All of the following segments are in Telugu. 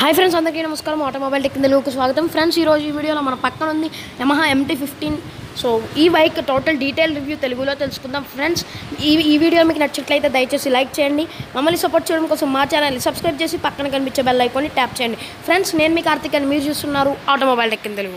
హాయ్ ఫ్రెండ్స్ అందరికీ నమస్కారం. ఆటోమొబైల్ టెక్ తెలుగుకు స్వాగతం. ఫ్రెండ్స్ ఈరోజు ఈ వీడియోలో మన పక్కన ఉంది యమహా ఎంటీ ఫిఫ్టీన్ సో ఈ బైక్ టోటల్ డీటెయిల్ రివ్యూ తెలుగులో తెలుసుకుందాం. ఫ్రెండ్స్ ఈ ఈ వీడియో మీకు నచ్చినట్లయితే దయచేసి లైక్ చేయండి. మమ్మల్ని సపోర్ట్ చేయడం కోసం మా ఛానల్ని సబ్స్క్రైబ్ చేసి పక్కన కనిపించే బెల్ ఐకాన్ని ట్యాప్ చేయండి. ఫ్రెండ్స్ నేను మీ కార్తిక్ అని మీరు చూస్తున్నారు automobile tech Telugu.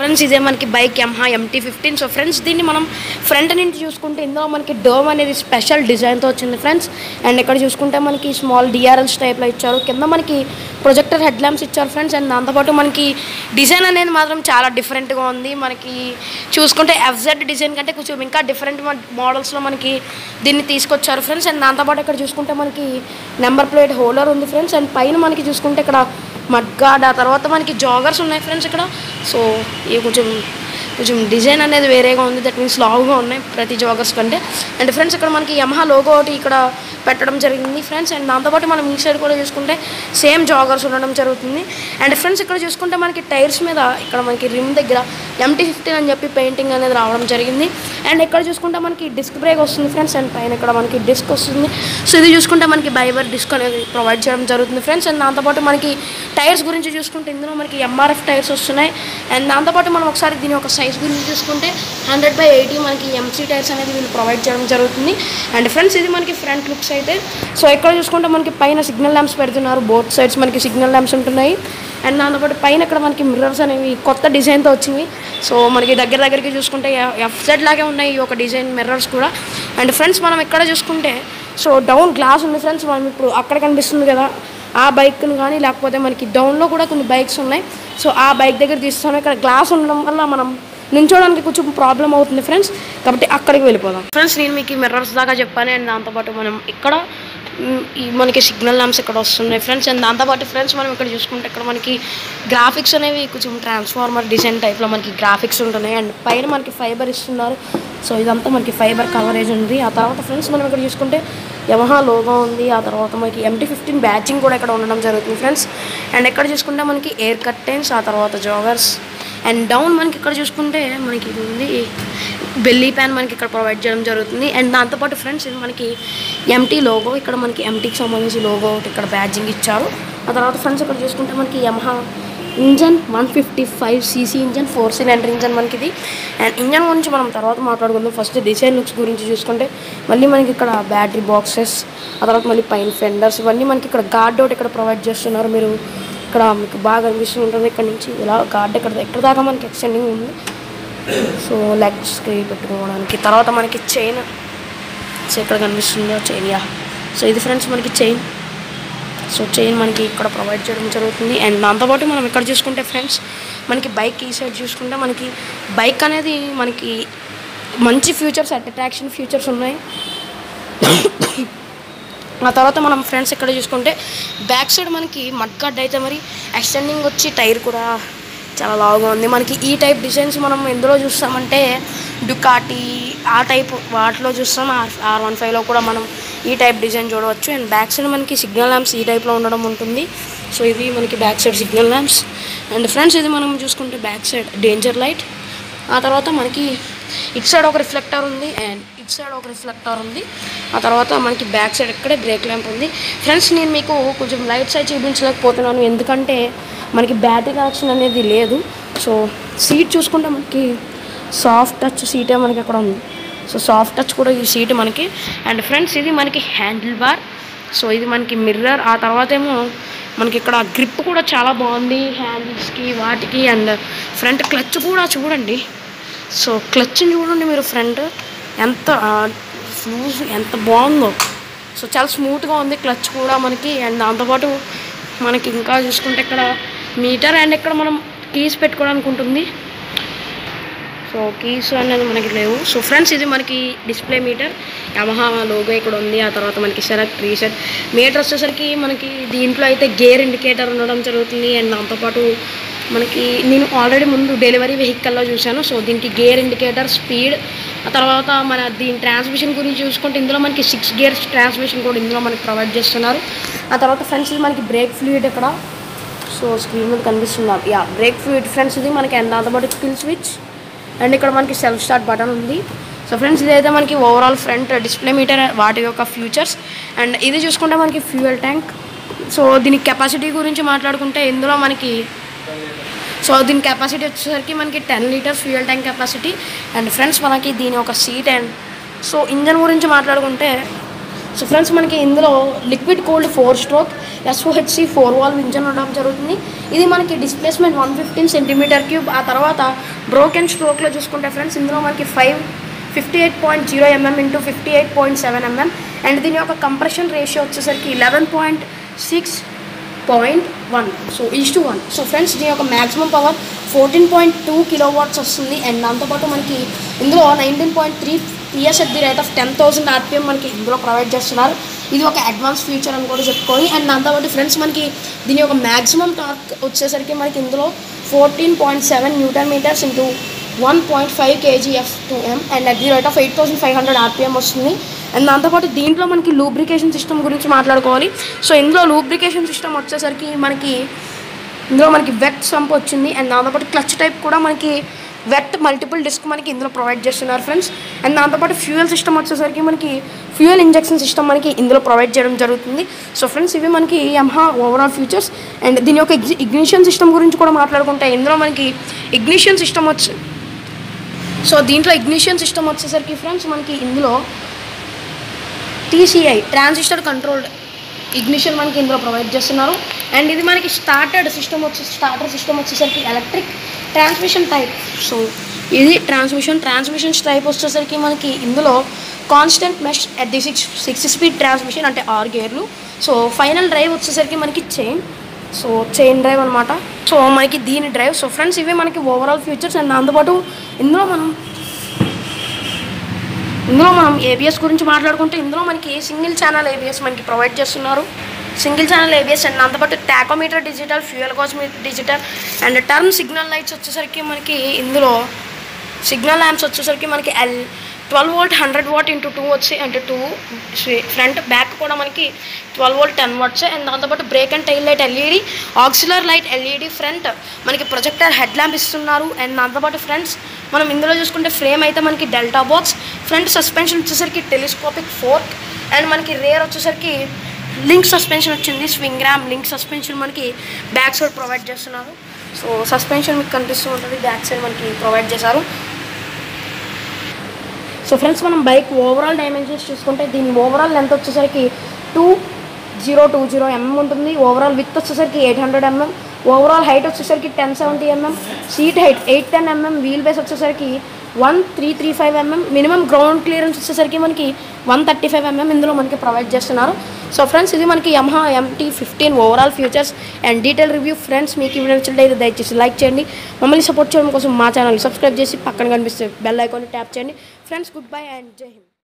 friends ఇదే మనకి bike Yamaha MT fifteen so friends దీన్ని మనం ఫ్రంట్ నుంచి చూసుకుంటే ఇందులో మనకి డోమ్ అనేది స్పెషల్ డిజైన్తో వచ్చింది ఫ్రెండ్స్ అండ్ ఇక్కడ చూసుకుంటే మనకి స్మాల్ డిఆర్ఎల్స్ టైప్లో ఇచ్చారు. కింద మనకి ప్రొజెక్టర్ హెడ్ ల్యాంప్స్ ఇచ్చారు ఫ్రెండ్స్ అండ్ దాంతోపాటు మనకి డిజైన్ అనేది మాత్రం చాలా డిఫరెంట్గా ఉంది. మనకి చూసుకుంటే ఎఫ్జెడ్ డిజైన్ కంటే కొంచెం ఇంకా డిఫరెంట్ మోడల్స్లో మనకి దీన్ని తీసుకొచ్చారు ఫ్రెండ్స్ అండ్ దాంతోపాటు ఇక్కడ చూసుకుంటే మనకి నెంబర్ ప్లేట్ హోల్డర్ ఉంది ఫ్రెండ్స్ అండ్ పైన మనకి చూసుకుంటే ఇక్కడ మడ్గాడ్ ఆ తర్వాత మనకి జాగర్స్ ఉన్నాయి ఫ్రెండ్స్ ఇక్కడ. సో ఇవి కొంచెం కొంచెం డిజైన్ అనేది వేరేగా ఉంది. దట్ మీన్స్ లావుగా ఉన్నాయి ప్రతి జాగర్స్ కంటే. అండ్ ఫ్రెండ్స్ ఇక్కడ మనకి యమహా లోగో ఒకటి ఇక్కడ పెట్టడం జరిగింది ఫ్రెండ్స్ అండ్ దాంతోపాటు మనం ఈ సైడ్ కూడా చూసుకుంటే సేమ్ జాగర్స్ ఉండడం జరుగుతుంది. అండ్ ఫ్రెండ్స్ ఇక్కడ చూసుకుంటే మనకి టైర్స్ మీద ఇక్కడ మనకి రిమ్ దగ్గర ఎంటీ ఫిఫ్టీన్ అని చెప్పి పెయింటింగ్ అనేది రావడం జరిగింది. అండ్ ఇక్కడ చూసుకుంటే మనకి డిస్క్ బ్రేక్ వస్తుంది ఫ్రెండ్స్ అండ్ పైన ఇక్కడ మనకి డిస్క్ వస్తుంది. సో ఇది చూసుకుంటే మనకి బైబర్ డిస్క్ అనేది ప్రొవైడ్ చేయడం జరుగుతుంది ఫ్రెండ్స్. అండ్ దాంతోపాటు మనకి టైర్స్ గురించి చూసుకుంటే ఇందులో మనకి ఎంఆర్ఎఫ్ టైర్స్ వస్తున్నాయి. అండ్ దాంతోపాటు మనం ఒకసారి దీని ఒక సైజ్ గురించి చూసుకుంటే హండ్రెడ్ బై ఎయిటీ మనకి ఎంసీ టైర్స్ అనేది వీళ్ళు ప్రొవైడ్ చేయడం జరుగుతుంది. అండ్ ఫ్రెండ్స్ ఇది మనకి ఫ్రంట్ లుక్స్ అయితే. సో ఇక్కడ చూసుకుంటే మనకి పైన సిగ్నల్ ల్యాంప్స్ పెడుతున్నారు. బోత్ సైడ్స్ మనకి సిగ్నల్ ల్యాంప్స్ ఉంటున్నాయి. అండ్ దాంతోపాటు పైన ఇక్కడ మనకి మిర్రర్స్ అనేవి కొత్త డిజైన్తో వచ్చింది సో మనకి దగ్గర దగ్గరికి చూసుకుంటే ఎఫ్ సెడ్ లాగే ఉన్నాయి ఈ ఒక డిజైన్ మిర్రర్స్ కూడా. అండ్ ఫ్రెండ్స్ మనం ఇక్కడ చూసుకుంటే సో డౌన్ గ్లాస్ ఉంది ఫ్రెండ్స్ మనం ఇప్పుడు అక్కడ కనిపిస్తుంది కదా ఆ బైక్ని కానీ లేకపోతే మనకి డౌన్లో కూడా కొన్ని బైక్స్ ఉన్నాయి. సో ఆ బైక్ దగ్గర తీస్తాం ఇక్కడ గ్లాస్ ఉండడం వల్ల మనం నించోడానికి కొంచెం ప్రాబ్లం అవుతుంది ఫ్రెండ్స్. కాబట్టి అక్కడికి వెళ్ళిపోదాం. ఫ్రెండ్స్ నేను మీకు మిర్రర్స్ దాకా చెప్పాను. అండ్ దాంతోపాటు మనం ఇక్కడ మనకి సిగ్నల్ ల్యాంప్స్ ఇక్కడ వస్తున్నాయి ఫ్రెండ్స్. అండ్ దాంతోపాటు ఫ్రెండ్స్ మనం ఇక్కడ చూసుకుంటే ఇక్కడ మనకి గ్రాఫిక్స్ అనేవి కొంచెం ట్రాన్స్ఫార్మర్ డిజైన్ టైప్లో మనకి గ్రాఫిక్స్ ఉంటున్నాయి. అండ్ పైన మనకి ఫైబర్ ఇస్తున్నారు. సో ఇదంతా మనకి ఫైబర్ కవరేజ్ ఉంది. ఆ తర్వాత ఫ్రెండ్స్ మనం ఇక్కడ చూసుకుంటే యమహా లోగో ఉంది. ఆ తర్వాత మనకి ఎంటీ ఫిఫ్టీన్ బ్యాచింగ్ కూడా ఇక్కడ ఉండడం జరుగుతుంది ఫ్రెండ్స్. అండ్ ఇక్కడ చూసుకుంటే మనకి ఎయిర్ కర్టెన్స్ ఆ తర్వాత జాగర్స్ అండ్ డౌన్ మనకి ఇక్కడ చూసుకుంటే మనకి ఇది ఉంది. బెల్లీ ప్యాన్ మనకి ఇక్కడ ప్రొవైడ్ చేయడం జరుగుతుంది. అండ్ దాంతోపాటు ఫ్రెండ్స్ ఇది మనకి ఎంటీ లోగో ఇక్కడ మనకి ఎంటీకి సంబంధించి లోగో ఒకటి ఇక్కడ బ్యాడ్జింగ్ ఇచ్చారు. ఆ తర్వాత ఫ్రెండ్స్ ఇక్కడ చూసుకుంటే మనకి Yamaha engine one fifty five CC engine four cylinder engine మనకి ఇది. అండ్ ఇంజన్ గురించి మనం తర్వాత మాట్లాడుకుందాం. ఫస్ట్ డిజైన్ లుక్స్ గురించి చూసుకుంటే మళ్ళీ మనకి ఇక్కడ బ్యాటరీ బాక్సెస్ ఆ తర్వాత మళ్ళీ పైన ఫెండర్స్ ఇవన్నీ మనకి ఇక్కడ గార్డ్ ఒకటి ఇక్కడ ప్రొవైడ్ చేస్తున్నారు. మీరు ఇక్కడ మీకు బాగా అనిపిస్తూ ఉంటుంది. ఇక్కడ నుంచి ఇలా గార్డ్ ఇక్కడ ఎక్కడ దాకా మనకి ఎక్స్టెండింగ్ ఉంది. సో లెగ్స్కి పెట్టుకోవడానికి. తర్వాత మనకి చైన్ సో ఇక్కడ కనిపిస్తుందో? చైన్ యా సో ఇది ఫ్రెండ్స్ మనకి చైన్ సో చైన్ మనకి ఇక్కడ ప్రొవైడ్ చేయడం జరుగుతుంది. అండ్ దాంతోపాటు మనం ఇక్కడ చూసుకుంటే ఫ్రెండ్స్ మనకి బైక్ ఈ సైడ్ చూసుకుంటే మనకి బైక్ అనేది మనకి మంచి ఫ్యూచర్స్ అట్రాక్షన్ ఫ్యూచర్స్ ఉన్నాయి. ఆ తర్వాత మనం ఫ్రెండ్స్ ఇక్కడ చూసుకుంటే బ్యాక్ సైడ్ మనకి మడ్గాడ్ అయితే మరి ఎక్స్టెండింగ్ వచ్చి టైర్ కూడా చాలా లావుగా ఉంది. మనకి ఈ టైప్ డిజైన్స్ మనం ఎందులో చూస్తామంటే డుకాటి ఆ టైప్ వాటిలో చూస్తాం. ఆర్ ఆర్ వన్ ఫైవ్లో కూడా మనం ఈ టైప్ డిజైన్ చూడవచ్చు. అండ్ బ్యాక్ సైడ్ మనకి సిగ్నల్ ల్యాంప్స్ ఈ టైప్లో ఉండడం ఉంటుంది. సో ఇవి మనకి back side signal lamps. And friends ఇది మనం చూసుకుంటే బ్యాక్ సైడ్ డేంజర్ లైట్. ఆ తర్వాత మనకి ఇటు సైడ్ ఒక రిఫ్లెక్టర్ ఉంది అండ్ ఇటు సైడ్ ఒక రిఫ్లెక్టర్ ఉంది. ఆ తర్వాత మనకి బ్యాక్ సైడ్ ఇక్కడే బ్రేక్ ల్యాంప్ ఉంది. ఫ్రెండ్స్ నేను మీకు కొంచెం లైట్ సైడ్ చూపించలేకపోతున్నాను. ఎందుకంటే మనకి బ్యాటరీ కనెక్షన్ అనేది లేదు. సో సీట్ చూసుకుంటే మనకి సాఫ్ట్ టచ్ సీటే మనకి అక్కడ ఉంది. సో సాఫ్ట్ టచ్ కూడా ఈ సీట్ మనకి. అండ్ ఫ్రెండ్స్ ఇది మనకి హ్యాండిల్ బార్. సో ఇది మనకి మిర్రర్. ఆ తర్వాత ఏమో మనకి ఇక్కడ గ్రిప్ కూడా చాలా బాగుంది. హ్యాండిల్స్కి వాటికి అండ్ ఫ్రంట్ క్లచ్ కూడా చూడండి. సో క్లచ్ని చూడండి మీరు ఫ్రంట్ ఎంత స్మూత్ ఎంత బాగుందో. సో చాలా స్మూత్గా ఉంది క్లచ్ కూడా మనకి. అండ్ దాంతోపాటు మనకి ఇంకా చూసుకుంటే ఇక్కడ మీటర్ అండ్ ఇక్కడ మనం కీస్ పెట్టుకోవడానికి ఉంటుంది. సో కీస్ అనేది మనకి లేవు. సో ఫ్రెండ్స్ ఇది మనకి డిస్ప్లే మీటర్. యమహా లోగో ఇక్కడ ఉంది. ఆ తర్వాత మనకి సెలెక్ట్ రీసెట్ మీటర్ వచ్చేసరికి మనకి దీంట్లో అయితే గేర్ ఇండికేటర్ ఉండడం జరుగుతుంది. అండ్ దాంతోపాటు మనకి నేను ఆల్రెడీ ముందు డెలివరీ వెహికల్లో చూశాను. సో దీనికి గేర్ ఇండికేటర్ స్పీడ్ ఆ తర్వాత మన దీని ట్రాన్స్మిషన్ గురించి చూసుకుంటే ఇందులో మనకి సిక్స్ గేర్స్ ట్రాన్స్మిషన్ కూడా ఇందులో మనకి ప్రొవైడ్ చేస్తున్నారు. ఆ తర్వాత ఫ్రెండ్స్ ఇది మనకి బ్రేక్ ఫ్లూయిడ్ ఇక్కడ. సో స్క్రీన్ మీద కనిపిస్తున్నారు. యా బ్రేక్ ఫ్లూయిడ్ ఫ్రెండ్స్ ఇది మనకి and automatic kill switch and ఇక్కడ మనకి సెల్ఫ్ స్టార్ట్ బటన్ ఉంది. సో ఫ్రెండ్స్ ఇదైతే మనకి ఓవరాల్ ఫ్రంట్ డిస్ప్లే మీటర్ వాటి యొక్క ఫ్యూచర్స్ అండ్ ఇది చూసుకుంటే మనకి ఫ్యూయల్ ట్యాంక్ సో దీని కెపాసిటీ గురించి మాట్లాడుకుంటే ఇందులో మనకి సో దీని కెపాసిటీ వచ్చేసరికి మనకి ten litres fuel tank capacity and friends మనకి దీని ఒక సీట్ అండ్ సో ఇంజన్ గురించి మాట్లాడుకుంటే సో ఫ్రెండ్స్ మనకి ఇందులో liquid cooled four stroke SOHC four valve engine ఉండడం జరుగుతుంది. ఇది మనకి displacement one fifty centimetre cube ఆ తర్వాత బ్రోకెన్ స్ట్రోక్లో చూసుకుంటే ఫ్రెండ్స్ ఇందులో మనకి five fifty eight point zero mm into fifty eight point seven mm and దీని యొక్క కంప్రెషన్ రేషియో వచ్చేసరికి eleven point six point one so is to one so friends దీని యొక్క maximum power fourteen point two kilowatts వస్తుంది అండ్ దాంతోపాటు మనకి ఇందులో nineteen point three PS at the rate of ten thousand RPM మనకి ఇందులో ప్రొవైడ్ చేస్తున్నారు. ఇది ఒక అడ్వాన్స్ ఫీచర్ అని కూడా చెప్పుకోవాలి. అండ్ దాంతోపాటు ఫ్రెండ్స్ మనకి దీని యొక్క మ్యాక్సిమం టార్క్ వచ్చేసరికి మనకి ఇందులో fourteen point seven newton metres into one point five kgf two m and at the rate of eight thousand five hundred RPM వస్తుంది. అండ్ దాంతోపాటు దీంట్లో మనకి లూబ్రికేషన్ సిస్టమ్ గురించి మాట్లాడుకోవాలి. సో ఇందులో లూబ్రికేషన్ సిస్టమ్ వచ్చేసరికి మనకి ఇందులో మనకి వెట్ సంప్ వచ్చింది. అండ్ దాంతోపాటు క్లచ్ టైప్ కూడా మనకి వెట్ మల్టిపుల్ డిస్క్ మనకి ఇందులో ప్రొవైడ్ చేస్తున్నారు ఫ్రెండ్స్ అండ్ దాంతోపాటు ఫ్యూయల్ సిస్టమ్ వచ్చేసరికి మనకి ఫ్యూయల్ ఇంజెక్షన్ సిస్టమ్ మనకి ఇందులో ప్రొవైడ్ చేయడం జరుగుతుంది. సో ఫ్రెండ్స్ ఇవి మనకి యమహా ఓవరాల్ ఫీచర్స్ అండ్ దీని యొక్క ఇగ్నిషన్ సిస్టమ్ గురించి కూడా మాట్లాడుకుంటే ఇందులో మనకి ఇగ్నిషన్ సిస్టమ్ వచ్చి సో దీంట్లో ఇగ్నిషన్ సిస్టమ్ వచ్చేసరికి ఫ్రెండ్స్ మనకి ఇందులో టీసీఐ ట్రాన్సిస్టర్ కంట్రోల్డ్ ఇగ్నిషన్ మనకి ఇందులో ప్రొవైడ్ చేస్తున్నారు. అండ్ ఇది మనకి స్టార్టెడ్ సిస్టమ్ వచ్చి స్టార్టర్ సిస్టమ్ వచ్చేసరికి ఎలక్ట్రిక్ ట్రాన్స్మిషన్ టైప్ సో ఇది ట్రాన్స్మిషన్ ట్రాన్స్మిషన్ టైప్ వచ్చేసరికి మనకి ఇందులో constant mesh at the six six speed transmission అంటే ఆరు గేర్లు. సో ఫైనల్ డ్రైవ్ వచ్చేసరికి మనకి చైన్ సో చైన్ డ్రైవ్ అనమాట సో మనకి దీని డ్రైవ్ సో ఫ్రెండ్స్ ఇవి మనకి ఓవరాల్ ఫీచర్స్ అండ్ దాంతోపాటు ఇందులో మనం ఇందులో మనం ఏబిఎస్ గురించి మాట్లాడుకుంటే ఇందులో మనకి సింగిల్ ఛానల్ ఏబిఎస్ మనకి ప్రొవైడ్ చేస్తున్నారు? సింగిల్ ఛానల్ ఏబిఎస్ అండ్ దాంతోపాటు tachometer digital fuel కాస్మీటర్ digital and turn signal lights వచ్చేసరికి మనకి ఇందులో సిగ్నల్ ల్యాంప్స్ వచ్చేసరికి మనకి L twelve volt hundred watt into two వచ్చి అంటే టూ ఫ్రంట్ బ్యాక్ కూడా మనకి twelve volt ten watts and దాంతోపాటు brake and tail light LED auxiliary light LED front. మనకి ప్రొజెక్టర్ హెడ్ ల్యాంప్ ఇస్తున్నారు. అండ్ దాంతోపాటు ఫ్రంట్స్ మనం ఇందులో చూసుకుంటే ఫ్రేమ్ అయితే మనకి డెల్టా బాక్స్ ఫ్రంట్ సస్పెన్షన్ వచ్చేసరికి టెలిస్కోపిక్ ఫోర్క్ అండ్ మనకి రేర్ వచ్చేసరికి లింక్ సస్పెన్షన్ వచ్చింది స్వింగ్ ర్యామ్ లింక్ సస్పెన్షన్ మనకి బ్యాక్ సైడ్ ప్రొవైడ్ చేస్తున్నారు. సో సస్పెన్షన్ మీకు కనిపిస్తూ ఉంటుంది బ్యాక్ సైడ్ మనకి ప్రొవైడ్ చేశారు. సో ఫ్రెండ్స్ మనం బైక్ ఓవరాల్ డైమెన్షన్స్ చూసుకుంటే దీని ఓవరాల్ లెంత్ వచ్చేసరికి two zero two zero MM ఉంటుంది. ఓవరాల్ విత్ వచ్చేసరికి eight hundred MM overall height వచ్చేసరికి ten seventy mm seat height eight ten MM wheel base వచ్చేసరికి one three three five mm minimum ground clearance వచ్చేసరికి మనకి వన్ థర్టీ ఫైవ్ ఎంఎం ఇందులో మనకి ప్రొవైడ్ చేస్తున్నారు. సో ఫ్రెండ్స్ ఇది మనకి Yamaha MT fifteen overall features and detail review friends మీకు ఈ నచ్చినట్లయితే దయచేసి లైక్ చేయండి. మమ్మల్ని సపోర్ట్ చేయడం కోసం మా ఛానల్ సబ్స్క్రైబ్ చేసి పక్కన కనిపిస్తే బెల్ ఐకాన్ ట్యాప్ చేయండి. Friends goodbye and Jai Hind